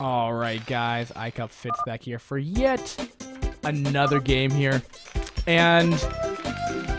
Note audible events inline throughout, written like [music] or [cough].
All right, guys, iCCup Fitz back here for yet another game here. And,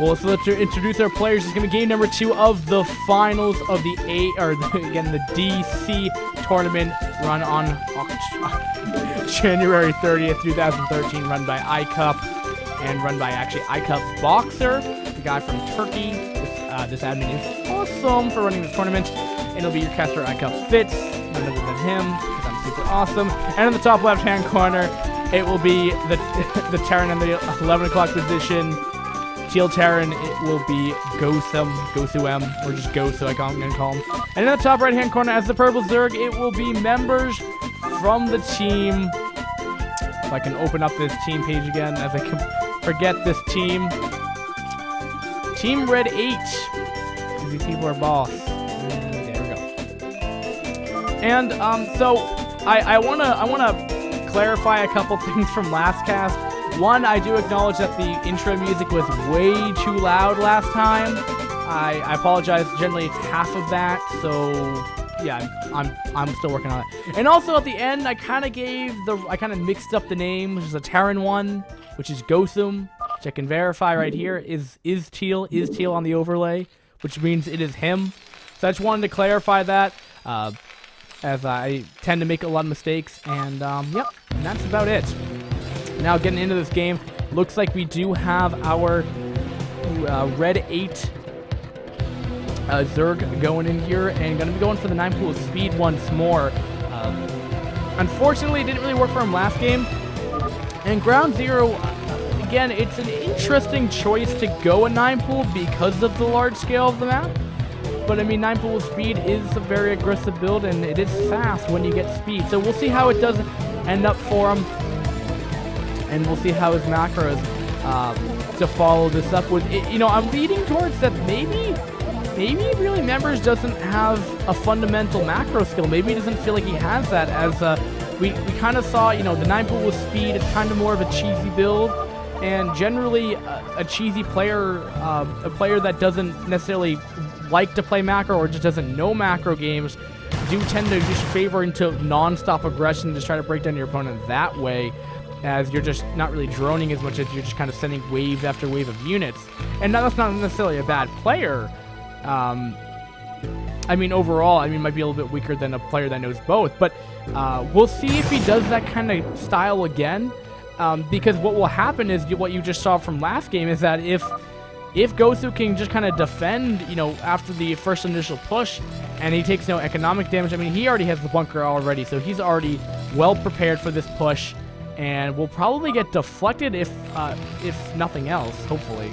well, so let's introduce our players. It's going to be game number two of the finals of the A, or [laughs] again, the DC tournament run on [laughs] January 30th, 2013, run by iCCup and run by actually iCCup Boxer, the guy from Turkey. This, uh, this admin is awesome for running this tournament. And it'll be your caster iCCup Fitz, none other than him awesome. And in the top left-hand corner, it will be the [laughs] the Terran in the 11 o'clock position. Teal Terran, it will be Gosum, Gosuem, or just Gosu, I going to call him. And in the top right-hand corner, as the purple Zerg, it will be members from the team. If I can open up this team page again, as I can forget this team. Team Red 8. These people are boss. There we go. And um, so I, I wanna I wanna clarify a couple [laughs] things from last cast. One, I do acknowledge that the intro music was way too loud last time. I, I apologize. Generally, it's half of that. So yeah, I'm I'm still working on it. And also at the end, I kind of gave the I kind of mixed up the name, which is a Terran one, which is Gotham, which I can verify right here is is Teal is Teal on the overlay, which means it is him. So I just wanted to clarify that. Uh, as I tend to make a lot of mistakes. And, um, yep, and that's about it. Now, getting into this game, looks like we do have our uh, Red 8 uh, Zerg going in here and going to be going for the 9 pool of speed once more. Um, unfortunately, it didn't really work for him last game. And Ground Zero, again, it's an interesting choice to go a 9 pool because of the large scale of the map. But I mean, 9 pool speed is a very aggressive build, and it is fast when you get speed. So we'll see how it does end up for him. And we'll see how his macros um, to follow this up with. It, you know, I'm leading towards that maybe, maybe really Members doesn't have a fundamental macro skill. Maybe he doesn't feel like he has that as uh, we, we kind of saw, you know, the 9 pool with speed is kind of more of a cheesy build and generally a, a cheesy player, uh, a player that doesn't necessarily like to play macro or just doesn't know macro games do tend to just favor into non-stop aggression just try to break down your opponent that way as you're just not really droning as much as you're just kind of sending wave after wave of units. And that's not necessarily a bad player. Um, I mean, overall, I mean, might be a little bit weaker than a player that knows both. But uh, we'll see if he does that kind of style again. Um, because what will happen is what you just saw from last game is that if if Gosu can just kind of defend, you know, after the first initial push, and he takes no economic damage, I mean, he already has the bunker already, so he's already well prepared for this push, and will probably get deflected if, uh, if nothing else, hopefully.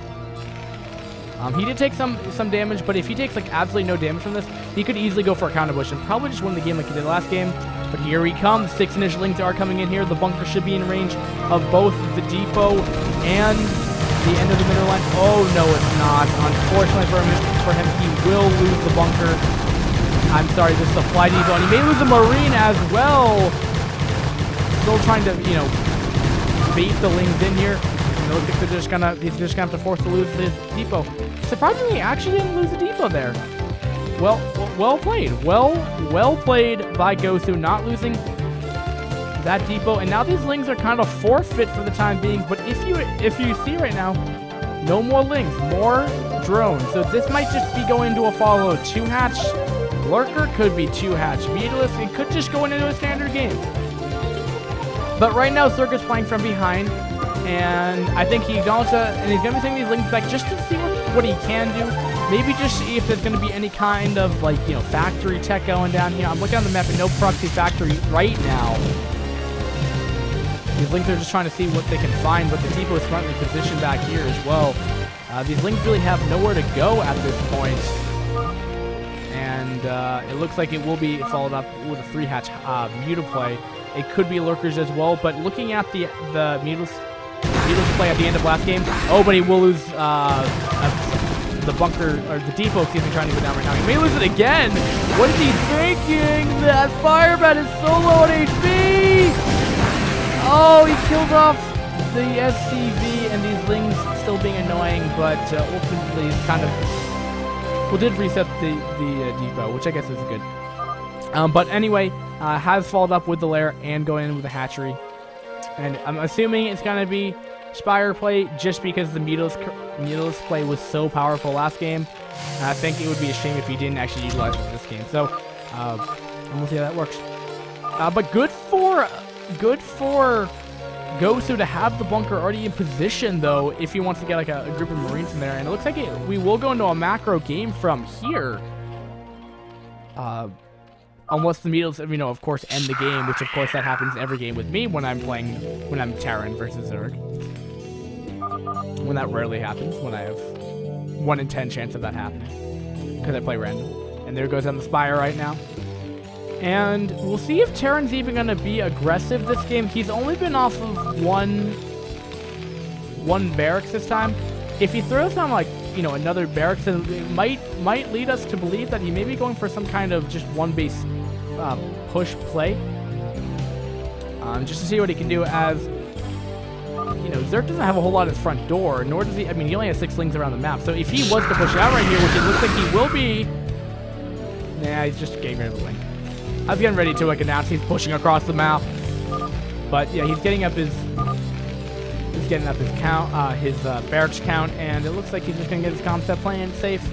Um, he did take some some damage, but if he takes like absolutely no damage from this, he could easily go for a counter bush and probably just win the game like he did last game. But here he comes. Six initial lings are coming in here. The bunker should be in range of both the depot and the end of the middle line. Oh, no, it's not. Unfortunately for him, for him, he will lose the bunker. I'm sorry, this is a fly depot, and he may lose the marine as well. Still trying to, you know, bait the lings in here. It looks like they're just gonna, he's just gonna have to force to lose his depot. Surprisingly, actually didn't lose the depot there. Well, well played. Well, well played by Gosu, not losing that depot. And now these lings are kind of forfeit for the time being. But if you if you see right now, no more lings, more drones. So this might just be going into a follow two hatch. Lurker could be two hatch. Beetless, it could just go into a standard game. But right now, Circus playing from behind. And I think he acknowledged that, and he's to be taking these lings back just to see what, what he can do. Maybe just see if there's going to be any kind of, like, you know, factory tech going down here. I'm looking on the map and no proxy factory right now. These lings are just trying to see what they can find, but the depot is smartly positioned back here as well. Uh, these lings really have nowhere to go at this point. And uh, it looks like it will be followed up with a three-hatch uh, play. It could be lurkers as well, but looking at the the Mutas, Mutas play at the end of last game, oh, but he will lose uh, the bunker, or the depot, excuse me, trying to go down right now. He may lose it again. What is he thinking? That fireman is so low on HP. Oh, he killed off the SCV and these lings still being annoying, but uh, ultimately kind of... Well, did reset the, the uh, depot, which I guess is good. Um, but anyway, uh, has followed up with the lair and going in with the hatchery. And I'm assuming it's going to be Spire play just because the Mutalisk, Mutalisk play was so powerful last game. And I think it would be a shame if he didn't actually utilize it this game. So, uh, and we'll see how that works. Uh, but good for, good for Gosu to have the bunker already in position, though, if he wants to get like a, a group of Marines in there. And it looks like it, we will go into a macro game from here. Uh, unless the Beatles, you know, of course, end the game, which of course that happens every game with me when I'm playing, when I'm Terran versus Zerg. When that rarely happens, when I have 1 in 10 chance of that happening. Because I play random. And there goes on the Spire right now. And we'll see if Terran's even going to be aggressive this game. He's only been off of one, one barracks this time. If he throws down, like, you know, another barracks, then it might, might lead us to believe that he may be going for some kind of just one base uh, push play. Um, just to see what he can do as, you know, Zerg doesn't have a whole lot at his front door, nor does he, I mean, he only has six lings around the map. So if he was to push out right here, which it looks like he will be, nah, he's just getting rid of the wing. I was getting ready to like announce he's pushing across the map. But yeah, he's getting up his he's getting up his count, uh, his uh, barracks count, and it looks like he's just gonna get his concept plan safe.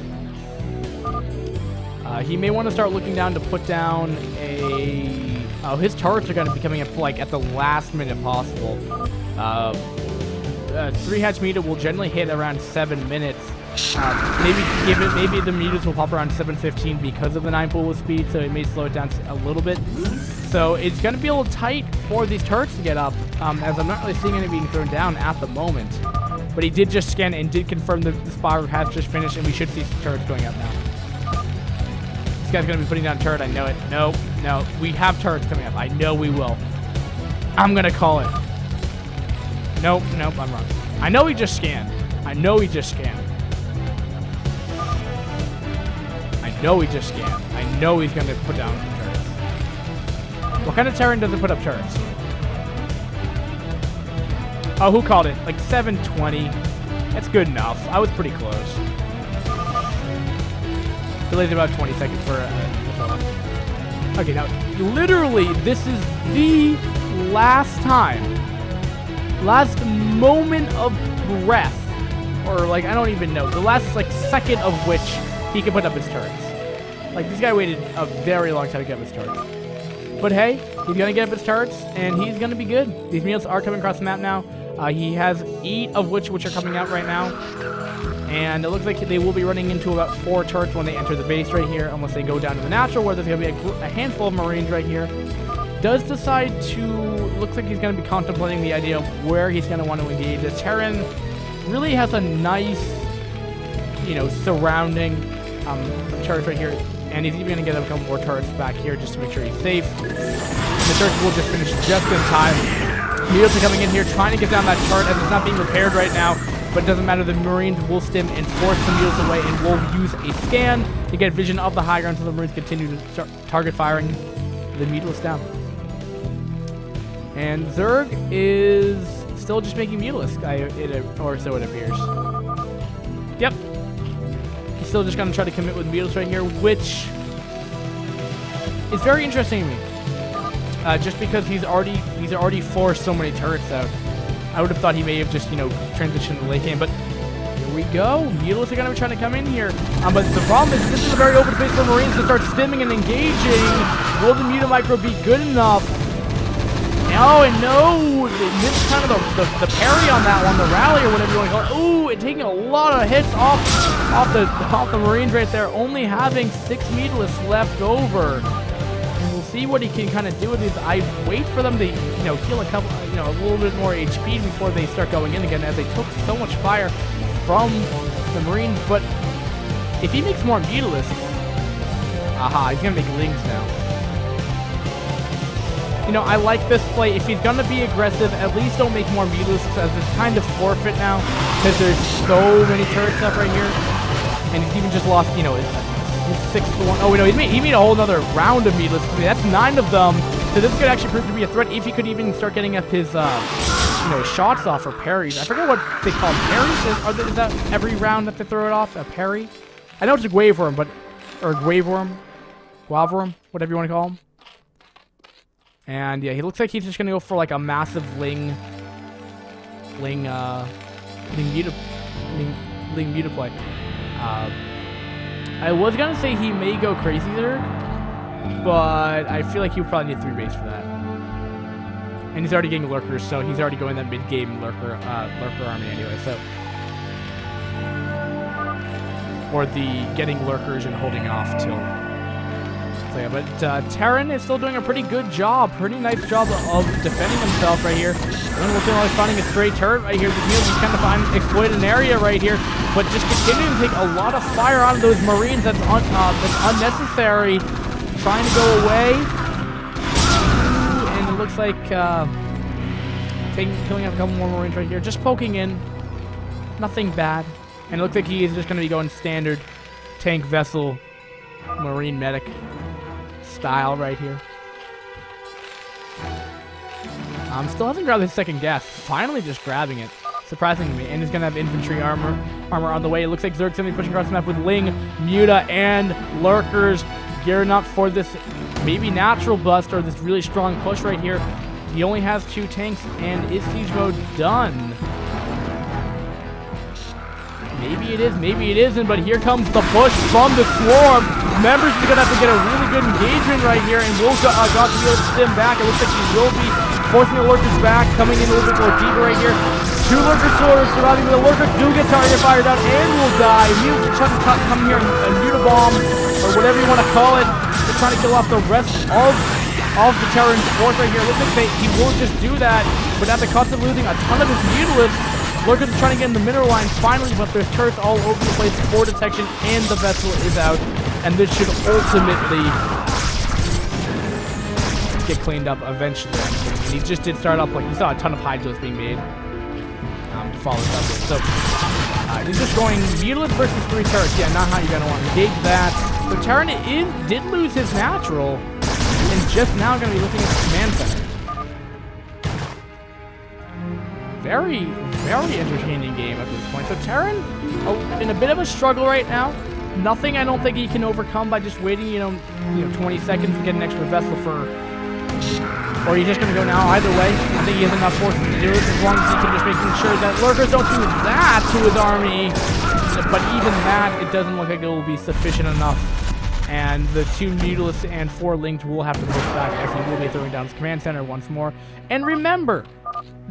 Uh, he may want to start looking down to put down a. Oh, his turrets are to be coming up like at the last minute possible. Uh, uh, three hatch Muta will generally hit around seven minutes. Uh, maybe give it. Maybe the Mutas will pop around 7:15 because of the nine pool of speed, so it may slow it down a little bit. So it's going to be a little tight for these turrets to get up, um, as I'm not really seeing any being thrown down at the moment. But he did just scan and did confirm that the spire has just finished, and we should see some turrets going up now. This guy's going to be putting down turret. I know it. No, no. We have turrets coming up. I know we will. I'm going to call it. Nope, nope, I'm wrong. I know he just scanned. I know he just scanned. Know he just scanned. I know he's going to put down some turrets. What kind of Terran doesn't put up turrets? Oh, who called it? Like 720. That's good enough. I was pretty close. Delayed about 20 seconds for uh, Okay, now, literally, this is the last time, last moment of breath, or like, I don't even know, the last, like, second of which he can put up his turrets. Like, this guy waited a very long time to get up his turrets. But hey, he's going to get up his turrets, and he's going to be good. These meals are coming across the map now. Uh, he has eight of which which are coming out right now. And it looks like they will be running into about four turrets when they enter the base right here, unless they go down to the natural, where there's going to be a, a, handful of Marines right here. Does decide to... Looks like he's going to be contemplating the idea of where he's going to want to engage. The Terran really has a nice, you know, surrounding um, turrets right here. And he's even going to get a couple more turrets back here just to make sure he's safe. The turrets will just finish just in time. Are coming in here trying to get down that turret as it's not being repaired right now. But it doesn't matter, the Marines will stim and force the mules away and will use a scan to get vision of the high ground so the Marines continue to start target firing the Mutalisk down. And Zerg is still just making Mutalisk, or so it appears. Yep. Still just going to try to commit with Mutalisk right here, which is very interesting to me. Uh, just because he's already he's already forced so many turrets out. I would have thought he may have just, you know, transitioned the late game, but here we go. Mutalisk are going to be trying to come in here. Um, but the problem is this is a very open space for Marines to start stimming and engaging. Will the Muta Micro be good enough? No, and no. Missed kind of the, the, the, parry on that one, the rally or whatever you want to call it. Ooh, it taking a lot of hits off, off, the, off the Marines right there, only having six Mutalisks left over And we'll see what he can kind of do with these. I wait for them to, you know, heal a couple, you know, a little bit more HP before they start going in again, as they took so much fire from the Marines. But if he makes more Mutalisks, aha, he's gonna make Lings now. You know, I like this play. If he's gonna be aggressive, at least don't make more Mutalisks, as it's kind of forfeit now, because there's so many turrets up right here, and he's even just lost, you know, his six to one. Oh, no, he made, he made a whole other round of meatless. I mean, that's nine of them. So this could actually prove to be a threat if he could even start getting up his, uh, you know, shots off or parries. I forget what they call parries. Is, is that every round that they throw it off? A parry? I know it's a Glave Wurm, but, or Glave Wurm, Glave Wurm, whatever you want to call him. And yeah, he looks like he's just gonna go for like a massive Ling, Ling, uh, Ling Muta, Ling, Ling play. Uh, I was gonna say he may go Crazy there, but I feel like he probably need three base for that. And he's already getting lurkers, so he's already going that mid-game lurker, uh, lurker army anyway. So, or the getting lurkers and holding off till but uh, Terran is still doing a pretty good job, pretty nice job of defending himself right here. And looking like finding a straight turret right here. The just kind of exploit an area right here, but just continuing to take a lot of fire out of those Marines. That's un, uh, that's unnecessary. Trying to go away, and it looks like uh, taking killing a couple more Marines right here. Just poking in, nothing bad. And it looks like he is just going to be going standard tank vessel Marine medic style right here. Um, still hasn't grabbed his second gas. Finally just grabbing it. Surprising me. And he's going to have infantry armor armor on the way. It looks like Zerg's going to be pushing across the map with Ling, Muta, and Lurkers gearing up for this maybe natural bust or this really strong push right here. He only has two tanks, and is siege mode done? Maybe it is, maybe it isn't, but here comes the push from the Swarm. Members are going to have to get a really good engagement right here, and got, uh, got to be able to stem back. It looks like he will be forcing the Lurkers back, coming in a little bit more deeper right here. Two Lurker Swords surrounding the Lurkers do get target fired out and will die. He's trying to come here and Muta bomb, or whatever you want to call it. They're trying to kill off the rest of of the Terran's force right here. Looks like they, he won't just do that, but at the cost of losing a ton of his mutalisks, Lurkers are trying to get in the mineral line finally, but there's turrets all over the place for detection, and the vessel is out. And this should ultimately get cleaned up eventually. And he just did start up, like, you saw a ton of hydros being made um, to follow up with. So, uh, he's just going Mutilus versus three turrets. Yeah, not how you're to want to engage that. So, Terran did lose his natural, and just now going to be looking at command center. Very, very entertaining game at this point. So Terran, oh, in a bit of a struggle right now. Nothing I don't think he can overcome by just waiting, you know, you know, 20 seconds to get an extra vessel for... Or he's just going to go now. Either way, I think he has enough forces to do it as long as he can just making sure that lurkers don't do that to his army. But even that, it doesn't look like it will be sufficient enough. And the two Mutalisks and four Linked will have to push back as he will be throwing down his command center once more. And remember,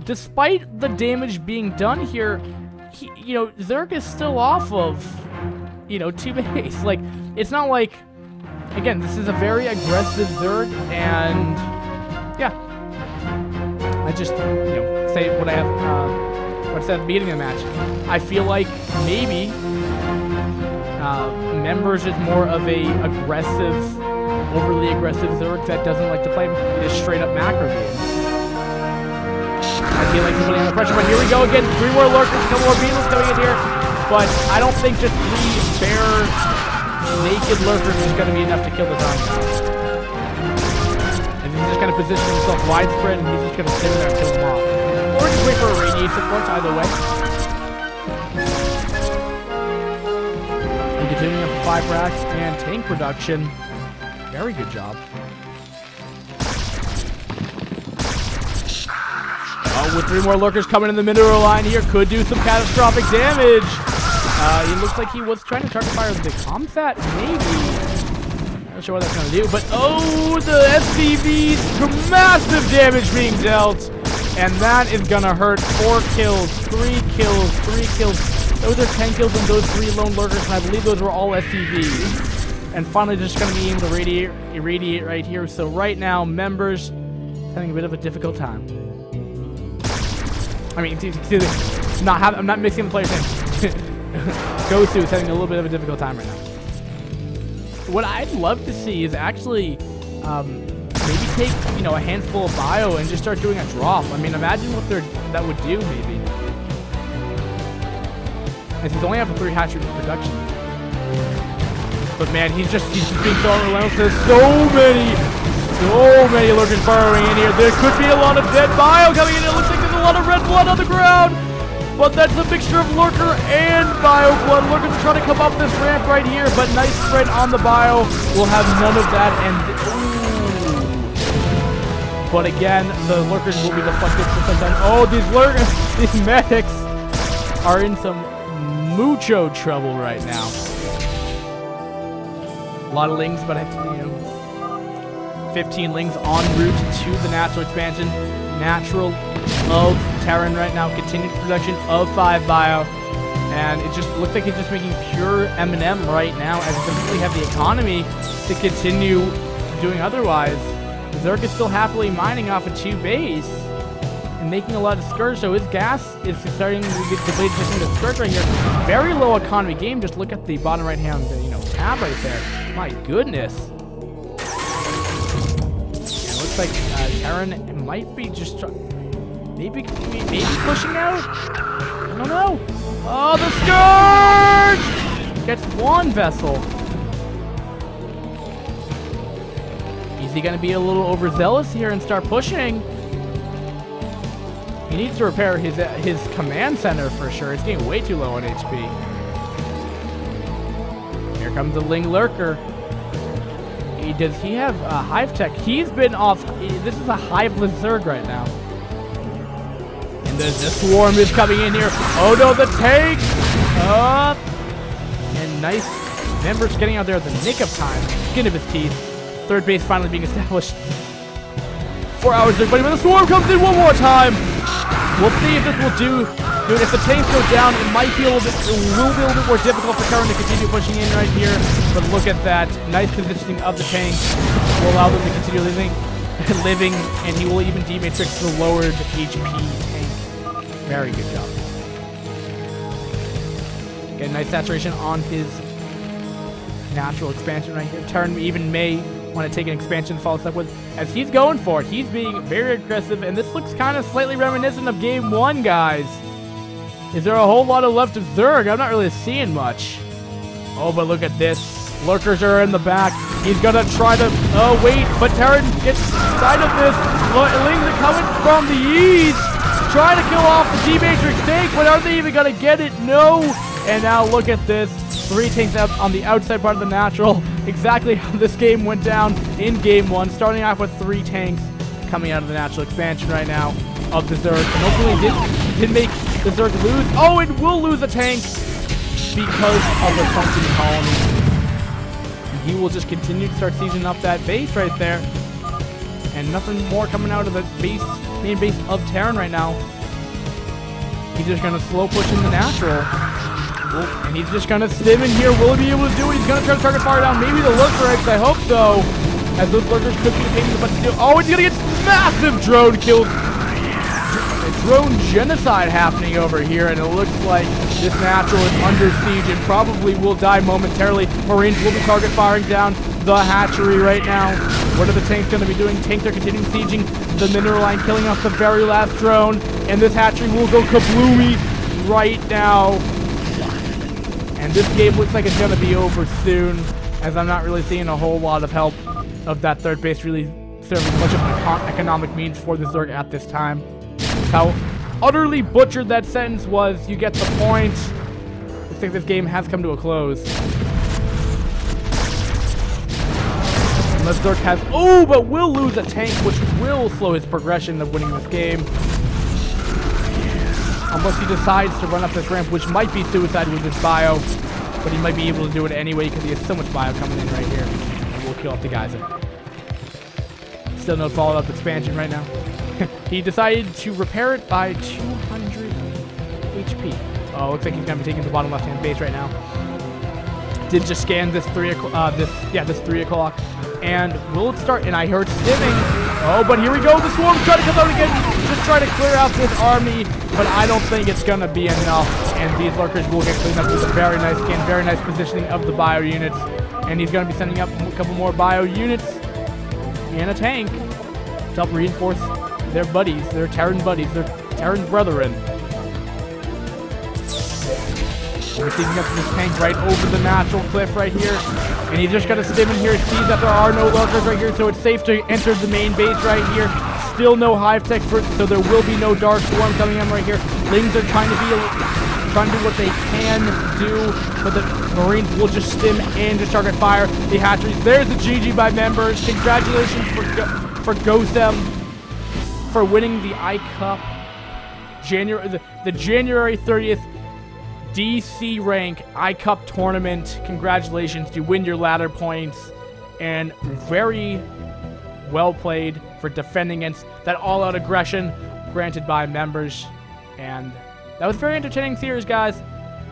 despite the damage being done here, he, you know, Zerg is still off of, you know, [laughs] two base. Like, it's not like, again, this is a very aggressive Zerg, and, yeah. I just, you know, say what I have, uh, what I said at the beginning of the match. I feel like maybe uh, Members is more of a aggressive, overly aggressive Zerg that doesn't like to play just straight up macro games. I feel like he's putting under pressure, but here we go again. Three more lurkers, couple more beetles coming in here. But I don't think just three bare naked lurkers is going to be enough to kill this army. And he's just going to position himself widespread, and he's just going to sit there and kill them off. Or just wait for a radiate support, either way. And continuing up five racks and tank production. Very good job. Uh, with three more lurkers coming in the mineral line here, could do some catastrophic damage. Uh, he looks like he was trying to target fire the comsat, maybe. Not sure what that's going to do, but oh, the SCVs, massive damage being dealt. And that is going to hurt. Four kills, three kills, three kills. Those are 10 kills on those three lone lurkers, and I believe those were all SCVs. And finally, just going to be able to radiate, irradiate right here. So right now, members having a bit of a difficult time. I mean, not have, I'm not mixing the players in. [laughs] Gosu is having a little bit of a difficult time right now. What I'd love to see is actually um, maybe take you know a handful of bio and just start doing a drop. I mean, imagine what that would do maybe. As he's only having three hatcheries in production. But man, he's just he's just being so relentless. There's so many, so many lurkers burrowing in here. There could be a lot of dead bio coming in. It looks like a lot of red blood on the ground. But that's a mixture of Lurker and Bio Blood. Lurker's trying to come up this ramp right here, but nice spread on the Bio. We'll have none of that, and... But again, the lurkers will be the for some time. Oh, these lurkers, [laughs] these medics are in some mucho trouble right now. A lot of lings, but I, you know, 15 lings en route to the natural expansion. Natural of Terran right now. Continued production of 5 bio. And it just looks like he's just making pure M&M right now as he doesn't really have the economy to continue doing otherwise. Zerg is still happily mining off a 2 base and making a lot of scourge, so his gas is starting to get depleted just in the scourge right here. Very low economy game. Just look at the bottom right hand, you know, tab right there. My goodness. Yeah, looks like uh, Terran might be just maybe maybe pushing out. I don't know. Oh, the scourge gets one vessel. Is he going to be a little overzealous here and start pushing? He needs to repair his uh, his command center for sure. It's getting way too low on HP. Here comes the Ling Lurker. He, does he have a Hive Tech? He's been off. This is a Hive Zerg right now. The, the Swarm is coming in here. Oh no, the tank! Up! And nice members getting out there at the nick of time. Skin of his teeth. Third base finally being established. Four hours there, but when the Swarm comes in one more time! We'll see if this will do. Dude, if the tanks go down, it might be a little bit, it will be a little bit more difficult for Terran to continue pushing in right here. But look at that. Nice positioning of the tank will allow them to continue living, [laughs] living, and he will even D-Matrix the lowered HP. Very good job. Get nice saturation on his natural expansion right here. Terran even may want to take an expansion follow up with. As he's going for it, he's being very aggressive, and this looks kind of slightly reminiscent of game one, guys. Is there a whole lot of left of Zerg? I'm not really seeing much. Oh, but look at this. Lurkers are in the back. He's gonna try to, oh wait, but Terran gets sight of this. Lings are coming from the east. Trying to kill off the D-Matrix tank, but are they even gonna get it? No. And now look at this. Three tanks out on the outside part of the natural. [laughs] Exactly how this game went down in game one. Starting off with three tanks coming out of the natural expansion right now of the Zerg. And hopefully it did, did make the Zerg lose. Oh, it will lose a tank because of the functioning colony. And he will just continue to start seizing up that base right there. And nothing more coming out of the base, main base of Terran right now. He's just going to slow push in the natural. And he's just going to stim in here. Will he be able to do it? He's going to try to target fire down. Maybe the lurker. I hope so. As those lurkers could be taking a bunch of Oh, he's going to get massive drone kills. Drone genocide happening over here. And it looks like this natural is under siege and probably will die momentarily. Marines will be target firing down the hatchery right now. What are the tanks going to be doing? Tanks are continuing sieging the mineral line, killing off the very last drone. And this hatchery will go kabloomy right now. And this game looks like it's going to be over soon, as I'm not really seeing a whole lot of help of that third base really serving much of an economic means for the Zerg at this time. How utterly butchered that sentence was, you get the point. Looks like this game has come to a close. Unless Zerg has... Oh, but will lose a tank, which will slow his progression of winning this game unless he decides to run up this ramp, which might be suicide with his bio, but he might be able to do it anyway because he has so much bio coming in right here. And we'll kill off the Geyser. Still no follow-up expansion right now. [laughs] he decided to repair it by 200 HP. Oh, looks like he's gonna be taking the bottom left-hand base right now. Did just scan this three o'clock, uh, this, yeah, this three o'clock. And will it start? And I heard stimming. Oh, but here we go. The swarm's trying to come out again. Just try to clear out this army. But I don't think it's to be enough. And these lurkers will get cleaned up with a very nice scan, very nice positioning of the bio units. And he's to be sending up a couple more bio units and a tank to help reinforce their buddies, their Terran buddies, their Terran brethren. We're seeing up this tank right over the natural cliff right here. And he's just got to stim in here, sees that there are no lurkers right here, so it's safe to enter the main base right here. Still no hive tech, for, so there will be no dark swarm coming in right here. Lings are trying to be trying to do what they can do, but the Marines will just stim and just target fire the hatcheries. There's the GG by members. Congratulations for for GoSem for winning the iCCup January the, the January 30th DC rank iCCup tournament. Congratulations, you win your ladder points and very well played for defending against that all-out aggression granted by members. And that was very entertaining series, guys.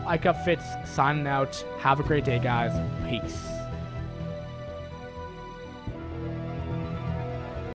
iCCup Fitz signing out. Have a great day, guys. Peace.